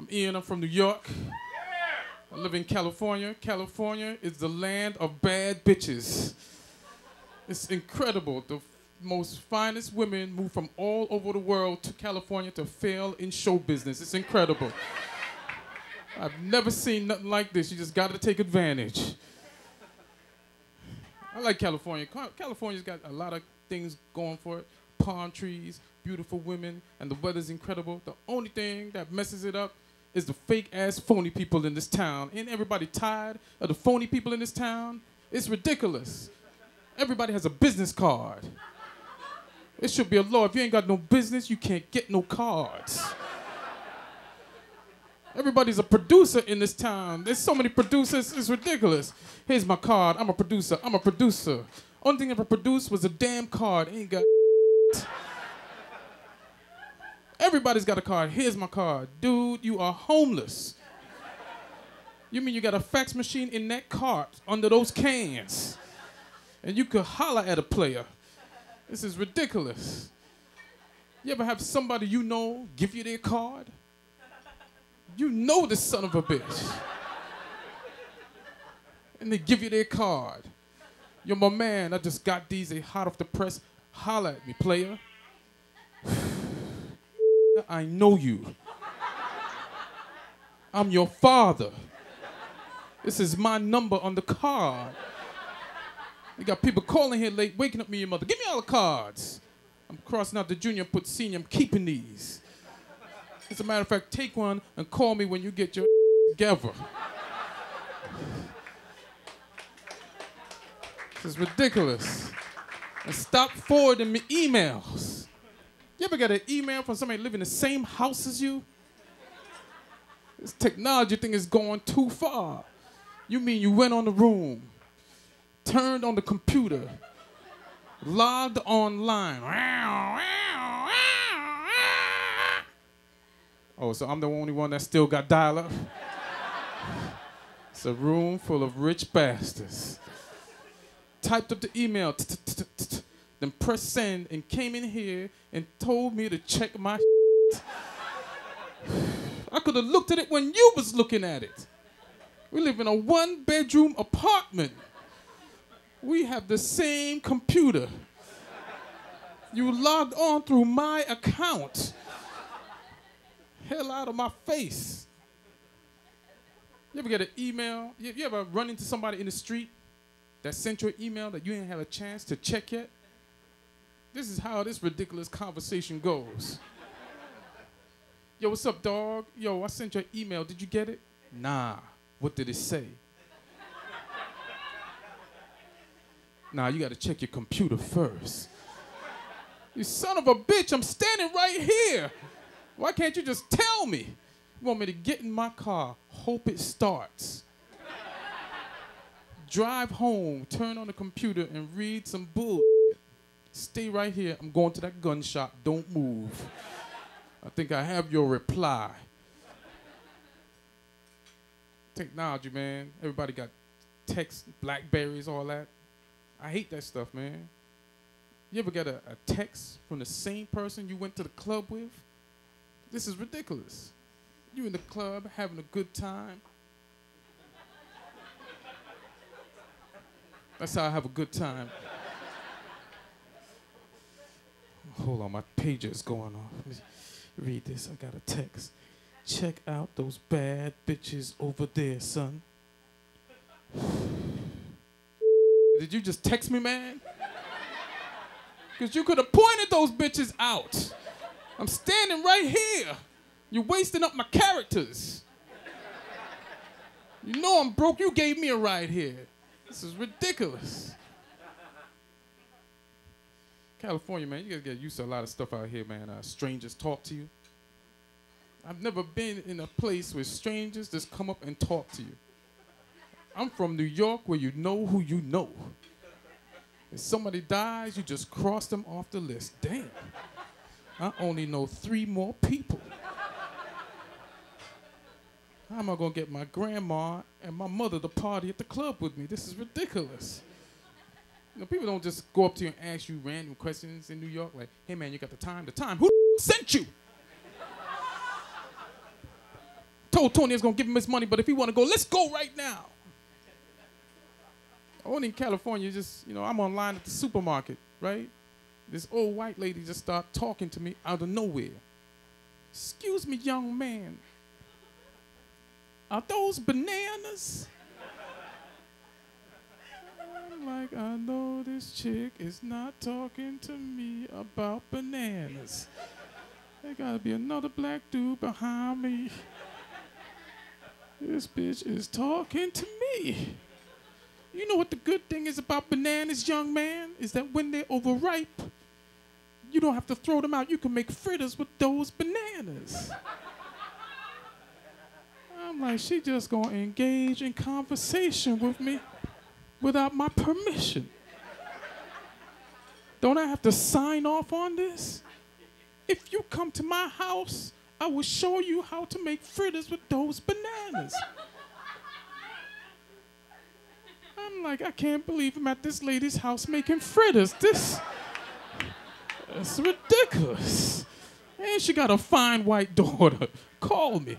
I'm Ian, I'm from New York. I live in California. California is the land of bad bitches. It's incredible. The most finest women move from all over the world to California to fail in show business. It's incredible. I've never seen nothing like this. You just got to take advantage. I like California. California's got a lot of things going for it. Palm trees, beautiful women, and the weather's incredible. The only thing that messes it up is the fake ass phony people in this town. Ain't everybody tired of the phony people in this town? It's ridiculous. Everybody has a business card. It should be a law. If you ain't got no business, you can't get no cards. Everybody's a producer in this town. There's so many producers, it's ridiculous. Here's my card. I'm a producer. I'm a producer. Only thing I ever produced was a damn card. Ain't got. Everybody's got a card. Here's my card. Dude, you are homeless. You mean you got a fax machine in that cart under those cans? And you could holler at a player. This is ridiculous. You ever have somebody you know give you their card? You know this son of a bitch. And they give you their card. You're my man. I just got these. They hot off the press. Holler at me, player. I know you. I'm your father. This is my number on the card. You got people calling here late, waking up me, your mother. Give me all the cards. I'm crossing out the junior, put senior. I'm keeping these. As a matter of fact, take one and call me when you get your together. This is ridiculous. And stop forwarding me emails. You ever get an email from somebody living in the same house as you? This technology thing is going too far. You mean you went on the room, turned on the computer, logged online. Oh, so I'm the only one that still got dial up? It's a room full of rich bastards. Typed up the email, then pressed send, and came in here and told me to check my. I could have looked at it when you was looking at it. We live in a one bedroom apartment. We have the same computer. You logged on through my account. Hell out of my face. You ever get an email? You, you ever run into somebody in the street that sent you an email that you didn't have a chance to check yet? This is how this ridiculous conversation goes. Yo, what's up, dog? Yo, I sent you an email. Did you get it? Nah. What did it say? nah, you gotta check your computer first. You son of a bitch, I'm standing right here. Why can't you just tell me? You want me to get in my car, hope it starts. Drive home, turn on the computer, and read some bull. Stay right here. I'm going to that gun shop. Don't move. I think I have your reply. Technology, man. Everybody got text, Blackberries, all that. I hate that stuff, man. You ever get a, a text from the same person you went to the club with? This is ridiculous. You in the club having a good time. That's how I have a good time. Hold on, my pager is going off. Read this. I got a text. Check out those bad bitches over there, son. Did you just text me, man? Because you could have pointed those bitches out. I'm standing right here. You're wasting up my characters. You know I'm broke. You gave me a ride here. This is ridiculous. California, man, you gotta get used to a lot of stuff out here, man. Uh, strangers talk to you. I've never been in a place where strangers just come up and talk to you. I'm from New York where you know who you know. If somebody dies, you just cross them off the list. Damn. I only know three more people. How am I gonna get my grandma and my mother to party at the club with me? This is ridiculous. Know, people don't just go up to you and ask you random questions in New York, like, hey man, you got the time? The time? Who sent you? told Tony I gonna give him his money, but if he wanna go, let's go right now. Only in California, just, you know, I'm online at the supermarket, right? This old white lady just start talking to me out of nowhere. Excuse me, young man. Are those bananas? I'm like, I know this chick is not talking to me about bananas. There gotta be another black dude behind me. This bitch is talking to me. You know what the good thing is about bananas, young man? Is that when they're overripe, you don't have to throw them out. You can make fritters with those bananas. I'm like, she just gonna engage in conversation with me without my permission. Don't I have to sign off on this? If you come to my house, I will show you how to make fritters with those bananas. I'm like, I can't believe I'm at this lady's house making fritters. This is ridiculous. And she got a fine white daughter. Call me.